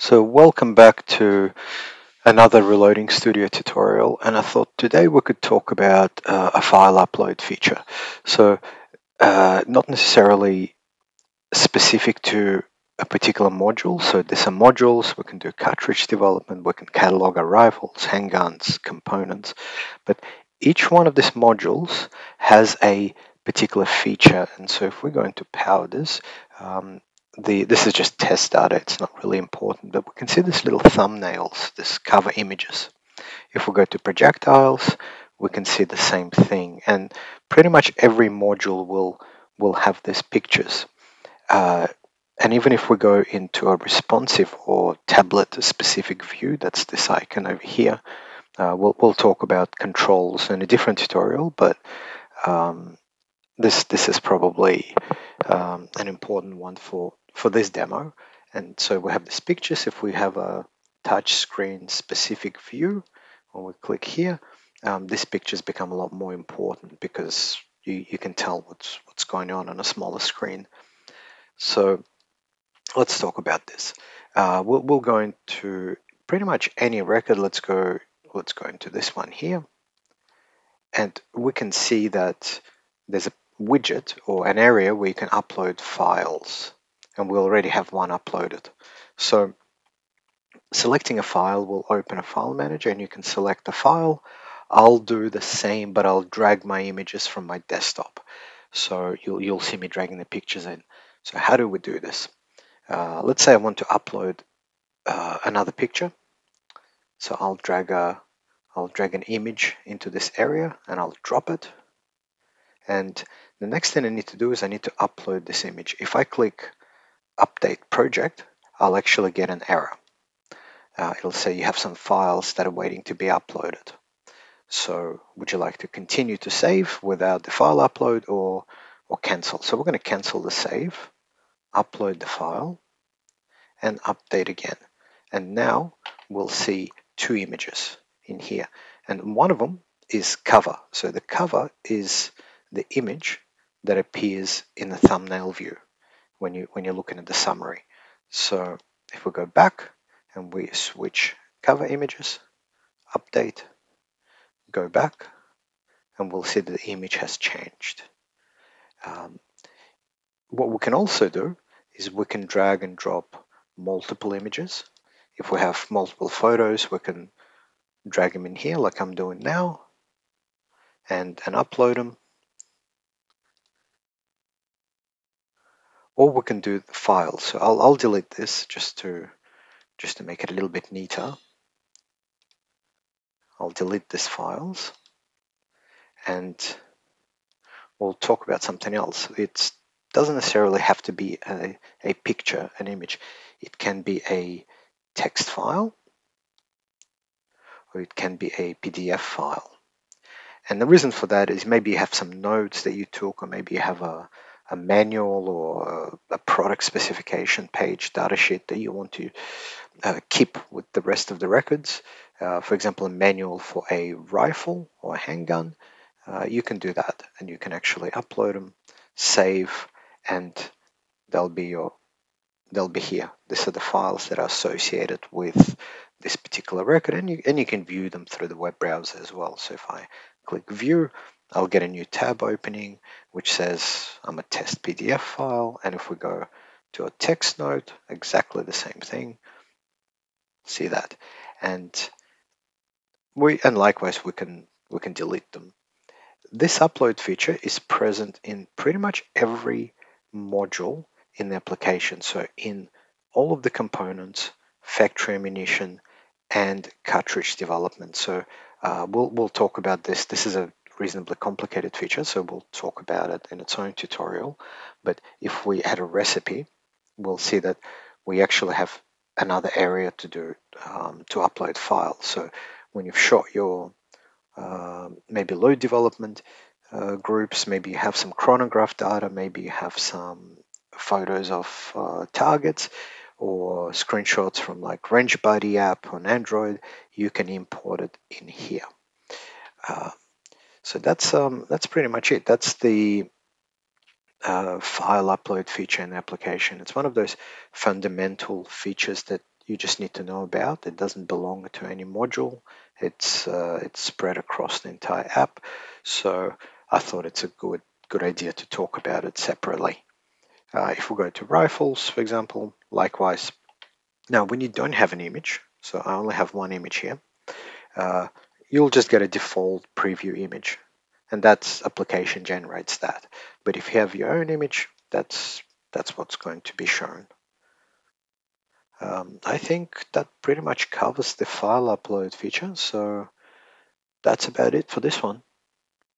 So welcome back to another Reloading Studio tutorial and I thought today we could talk about uh, a file upload feature. So uh, not necessarily specific to a particular module. So there's some modules, we can do cartridge development, we can catalog our rifles, handguns, components, but each one of these modules has a particular feature. And so if we go into powders, um, the this is just test data, it's not really important, but we can see these little thumbnails, this cover images. If we go to projectiles, we can see the same thing. And pretty much every module will, will have these pictures. Uh, and even if we go into a responsive or tablet specific view, that's this icon over here, uh, we'll, we'll talk about controls in a different tutorial, but um, this, this is probably um, an important one for for this demo. And so we have these pictures. If we have a touch screen specific view, when we click here, um, these pictures become a lot more important because you, you can tell what's, what's going on on a smaller screen. So let's talk about this. Uh, we'll, we'll go into pretty much any record. Let's go, let's go into this one here. And we can see that there's a widget or an area where you can upload files and we already have one uploaded. So selecting a file will open a file manager and you can select a file. I'll do the same, but I'll drag my images from my desktop. So you'll, you'll see me dragging the pictures in. So how do we do this? Uh, let's say I want to upload uh, another picture. So I'll drag a, I'll drag an image into this area and I'll drop it. And the next thing I need to do is I need to upload this image. If I click update project, I'll actually get an error. Uh, it'll say you have some files that are waiting to be uploaded. So would you like to continue to save without the file upload or, or cancel? So we're going to cancel the save, upload the file, and update again. And now we'll see two images in here. And one of them is cover. So the cover is the image that appears in the thumbnail view when you when you're looking at the summary. So if we go back and we switch cover images, update, go back, and we'll see that the image has changed. Um, what we can also do is we can drag and drop multiple images. If we have multiple photos, we can drag them in here like I'm doing now and, and upload them or we can do the files. So I'll, I'll delete this just to just to make it a little bit neater. I'll delete these files and we'll talk about something else. It doesn't necessarily have to be a, a picture, an image. It can be a text file or it can be a PDF file. And the reason for that is maybe you have some notes that you took or maybe you have a, a manual or a product specification page datasheet that you want to uh, keep with the rest of the records. Uh, for example, a manual for a rifle or a handgun, uh, you can do that and you can actually upload them, save, and they'll be your they'll be here. These are the files that are associated with this particular record and you, and you can view them through the web browser as well. So if I click view, I'll get a new tab opening which says I'm a test PDF file. And if we go to a text note, exactly the same thing. See that. And we and likewise we can we can delete them. This upload feature is present in pretty much every module in the application. So in all of the components, factory ammunition, and cartridge development. So uh, we'll, we'll talk about this. This is a reasonably complicated feature, so we'll talk about it in its own tutorial. But if we add a recipe, we'll see that we actually have another area to do um, to upload files. So when you've shot your uh, maybe load development uh, groups, maybe you have some chronograph data, maybe you have some photos of uh, targets or screenshots from like Range Buddy app on Android, you can import it in here. So that's um, that's pretty much it. That's the uh, file upload feature in the application. It's one of those fundamental features that you just need to know about. It doesn't belong to any module. It's uh, it's spread across the entire app. So I thought it's a good good idea to talk about it separately. Uh, if we go to rifles, for example, likewise. Now, when you don't have an image, so I only have one image here, uh, you'll just get a default preview image, and that's application generates that. But if you have your own image, that's that's what's going to be shown. Um, I think that pretty much covers the file upload feature, so that's about it for this one.